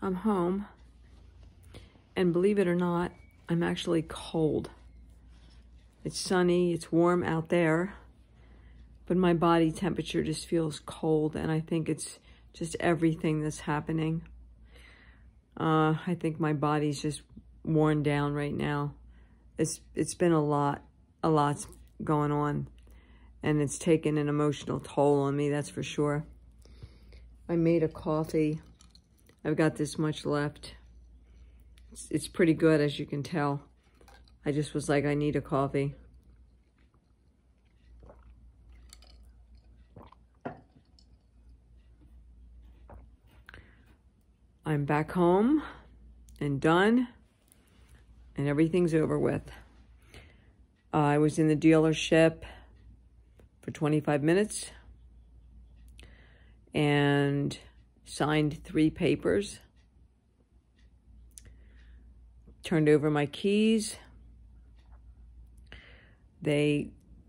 I'm home. And believe it or not, I'm actually cold. It's sunny, it's warm out there, but my body temperature just feels cold, and I think it's just everything that's happening. Uh, I think my body's just worn down right now. It's It's been a lot, a lot's going on, and it's taken an emotional toll on me, that's for sure. I made a coffee. I've got this much left. It's, it's pretty good, as you can tell. I just was like, I need a coffee. I'm back home and done and everything's over with. Uh, I was in the dealership for 25 minutes and signed three papers, turned over my keys. They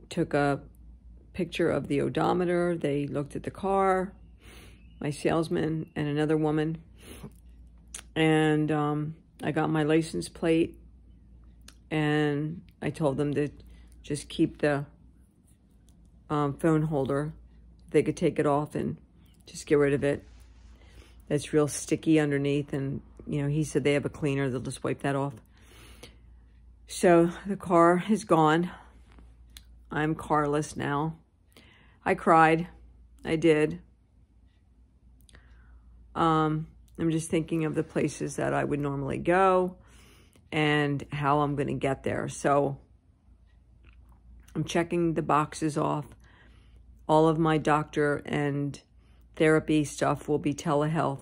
took a picture of the odometer. They looked at the car, my salesman and another woman. And um, I got my license plate and I told them to just keep the um, phone holder. They could take it off and just get rid of it. It's real sticky underneath and, you know, he said they have a cleaner. They'll just wipe that off. So the car is gone. I'm carless now. I cried. I did. Um, I'm just thinking of the places that I would normally go and how I'm going to get there. So I'm checking the boxes off. All of my doctor and therapy stuff will be telehealth,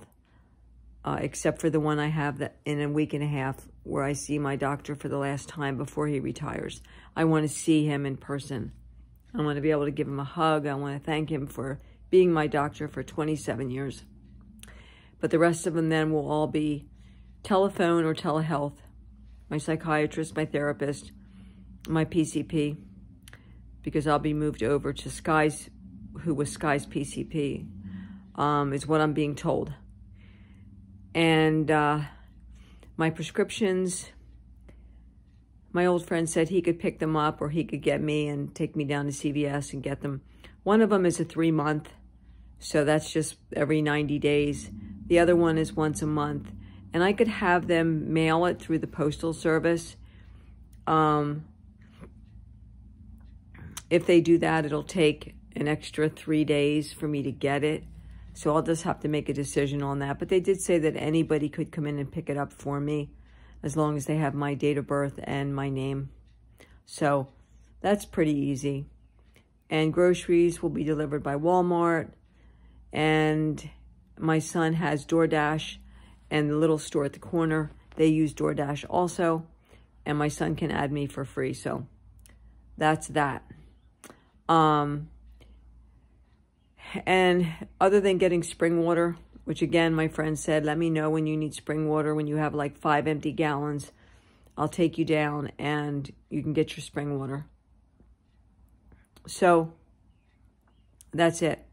uh, except for the one I have that in a week and a half where I see my doctor for the last time before he retires. I want to see him in person. I want to be able to give him a hug. I want to thank him for being my doctor for 27 years. But the rest of them then will all be telephone or telehealth my psychiatrist, my therapist, my PCP, because I'll be moved over to Sky's, who was Sky's PCP, um, is what I'm being told. And uh, my prescriptions, my old friend said he could pick them up or he could get me and take me down to CVS and get them. One of them is a three month, so that's just every 90 days. The other one is once a month and I could have them mail it through the postal service. Um, if they do that, it'll take an extra three days for me to get it. So I'll just have to make a decision on that. But they did say that anybody could come in and pick it up for me as long as they have my date of birth and my name. So that's pretty easy. And groceries will be delivered by Walmart. And my son has DoorDash and the little store at the corner, they use DoorDash also. And my son can add me for free. So that's that. Um, and other than getting spring water, which again, my friend said, let me know when you need spring water, when you have like five empty gallons, I'll take you down and you can get your spring water. So that's it.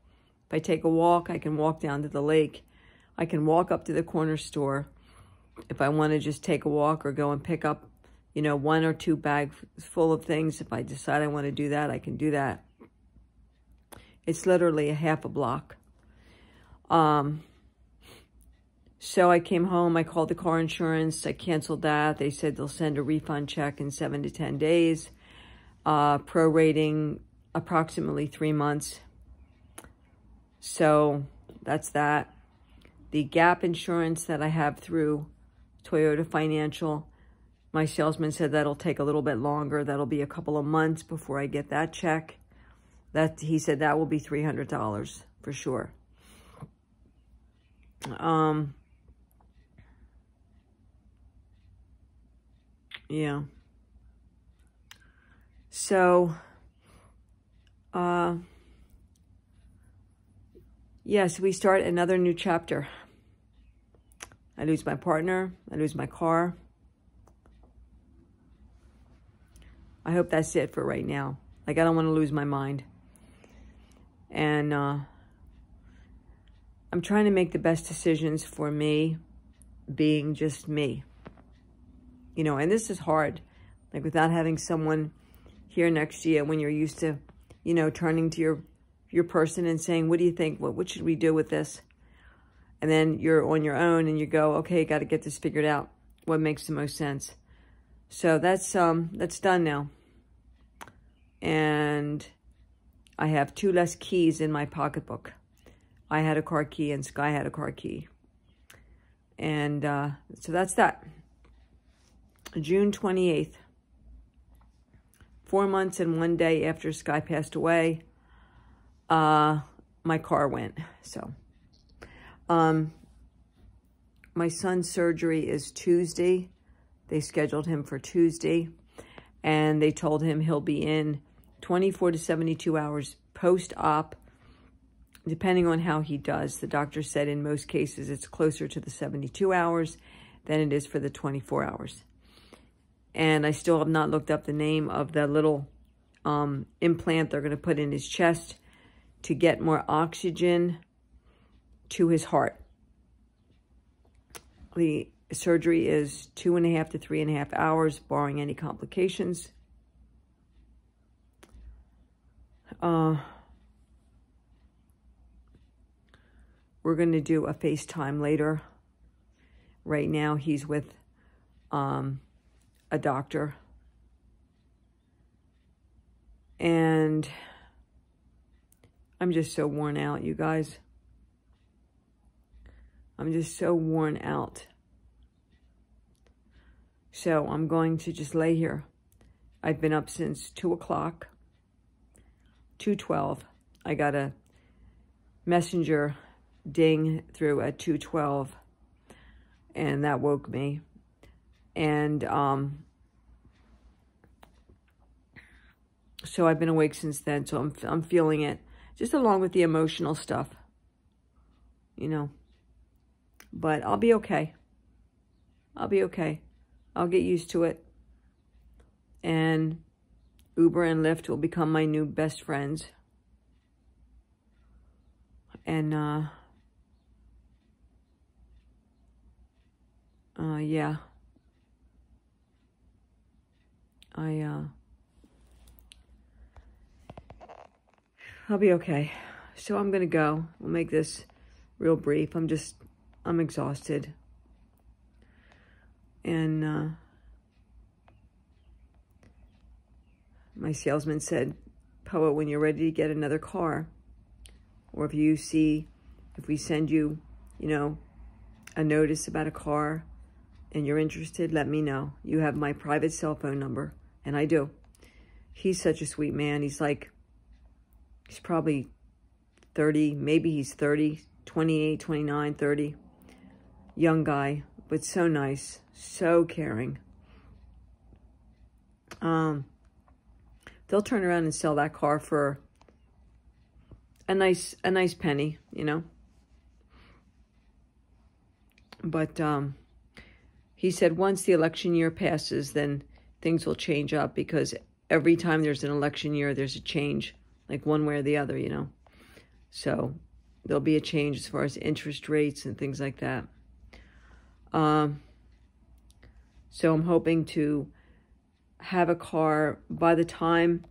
If I take a walk, I can walk down to the lake I can walk up to the corner store if I want to just take a walk or go and pick up, you know, one or two bags full of things. If I decide I want to do that, I can do that. It's literally a half a block. Um, so I came home, I called the car insurance, I canceled that. They said they'll send a refund check in seven to 10 days, uh, prorating approximately three months. So that's that the gap insurance that I have through Toyota Financial. My salesman said that'll take a little bit longer. That'll be a couple of months before I get that check. That He said that will be $300 for sure. Um, yeah. So, uh, yes, we start another new chapter. I lose my partner. I lose my car. I hope that's it for right now. Like, I don't want to lose my mind. And uh, I'm trying to make the best decisions for me being just me. You know, and this is hard. Like without having someone here next to you when you're used to, you know, turning to your your person and saying, what do you think? What, what should we do with this? And then you're on your own and you go, okay, got to get this figured out. What makes the most sense? So that's um that's done now. And I have two less keys in my pocketbook. I had a car key and Sky had a car key. And uh, so that's that. June 28th. Four months and one day after Sky passed away, uh, my car went. So, um, my son's surgery is Tuesday. They scheduled him for Tuesday. And they told him he'll be in 24 to 72 hours post-op, depending on how he does. The doctor said in most cases it's closer to the 72 hours than it is for the 24 hours. And I still have not looked up the name of the little um, implant they're going to put in his chest to get more oxygen to his heart. The surgery is two and a half to three and a half hours, barring any complications. Uh, we're going to do a FaceTime later. Right now, he's with um, a doctor. And I'm just so worn out, you guys. I'm just so worn out. So I'm going to just lay here. I've been up since 2 o'clock. 212. I got a messenger ding through at 212 and that woke me. And um, so I've been awake since then. So I'm, I'm feeling it just along with the emotional stuff, you know. But I'll be okay. I'll be okay. I'll get used to it. And Uber and Lyft will become my new best friends. And, uh, uh, yeah. I, uh, I'll be okay. So I'm going to go. We'll make this real brief. I'm just, I'm exhausted. And, uh, my salesman said, Poa, when you're ready to get another car, or if you see, if we send you, you know, a notice about a car and you're interested, let me know. You have my private cell phone number, and I do. He's such a sweet man. He's like, he's probably 30, maybe he's 30, 28, 29, 30. Young guy, but so nice, so caring. Um, they'll turn around and sell that car for a nice a nice penny, you know. But um, he said once the election year passes, then things will change up because every time there's an election year, there's a change, like one way or the other, you know. So there'll be a change as far as interest rates and things like that. Um, so I'm hoping to have a car by the time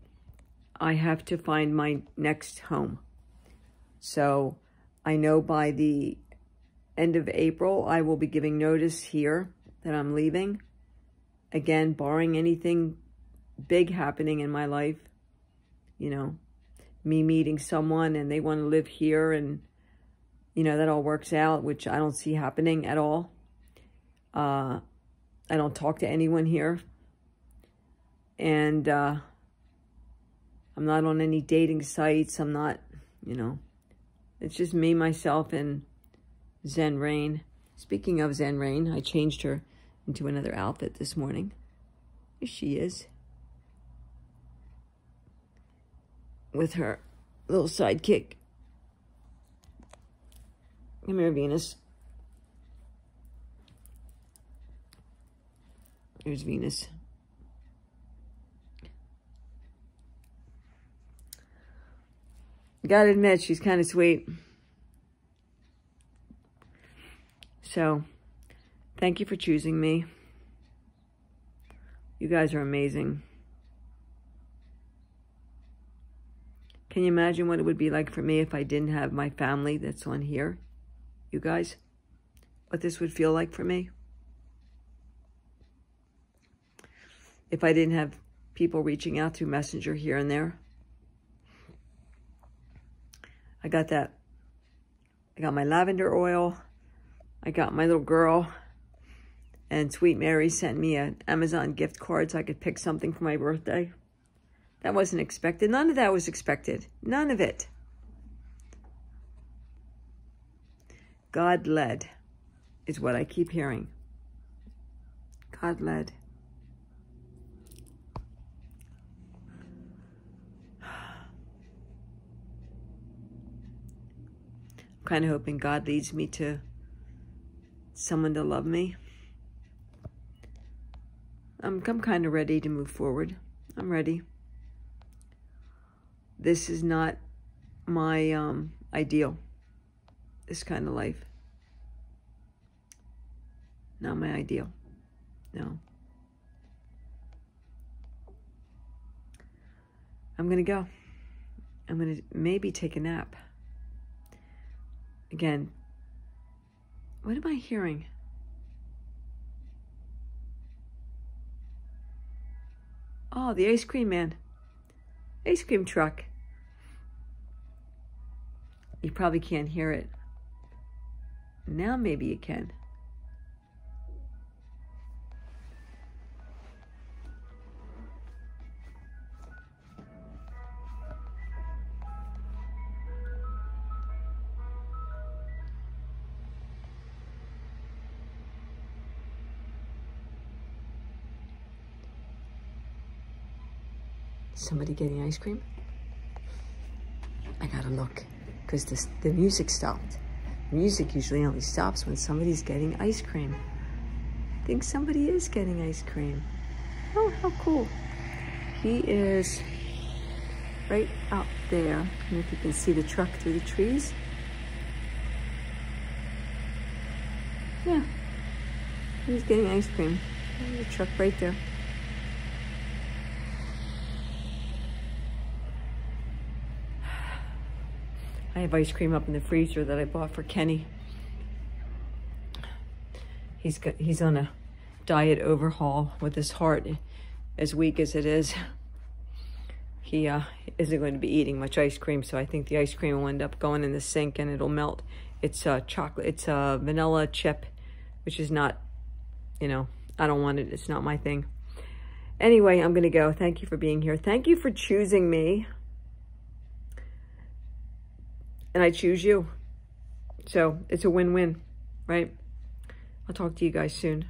I have to find my next home. So I know by the end of April, I will be giving notice here that I'm leaving. Again, barring anything big happening in my life, you know, me meeting someone and they want to live here and, you know, that all works out, which I don't see happening at all. Uh, I don't talk to anyone here and uh, I'm not on any dating sites. I'm not, you know, it's just me, myself, and Zen Rain. Speaking of Zen Rain, I changed her into another outfit this morning. Here she is. With her little sidekick. Come here, Venus. Here's Venus. Gotta admit, she's kind of sweet. So, Thank you for choosing me. You guys are amazing. Can you imagine what it would be like for me if I didn't have my family that's on here? You guys? What this would feel like for me? If I didn't have people reaching out through Messenger here and there? I got that. I got my lavender oil. I got my little girl. And Sweet Mary sent me an Amazon gift card so I could pick something for my birthday. That wasn't expected. None of that was expected. None of it. God led is what I keep hearing. God led. I'm kind of hoping God leads me to someone to love me. I'm, I'm kind of ready to move forward. I'm ready this is not my um, ideal, this kind of life. Not my ideal. No. I'm going to go. I'm going to maybe take a nap. Again, what am I hearing? Oh, the ice cream man. Ice cream truck. You probably can't hear it. Now maybe you can. Somebody getting ice cream? I gotta look because the, the music stopped. Music usually only stops when somebody's getting ice cream. I think somebody is getting ice cream. Oh, how cool. He is right out there. And if you can see the truck through the trees. Yeah, he's getting ice cream. There's the truck right there. I have ice cream up in the freezer that I bought for Kenny. He's got, he's on a diet overhaul with his heart as weak as it is. He uh, isn't going to be eating much ice cream, so I think the ice cream will end up going in the sink and it'll melt. It's uh, chocolate. It's a uh, vanilla chip, which is not, you know, I don't want it. It's not my thing. Anyway, I'm going to go. Thank you for being here. Thank you for choosing me and I choose you. So it's a win-win, right? I'll talk to you guys soon.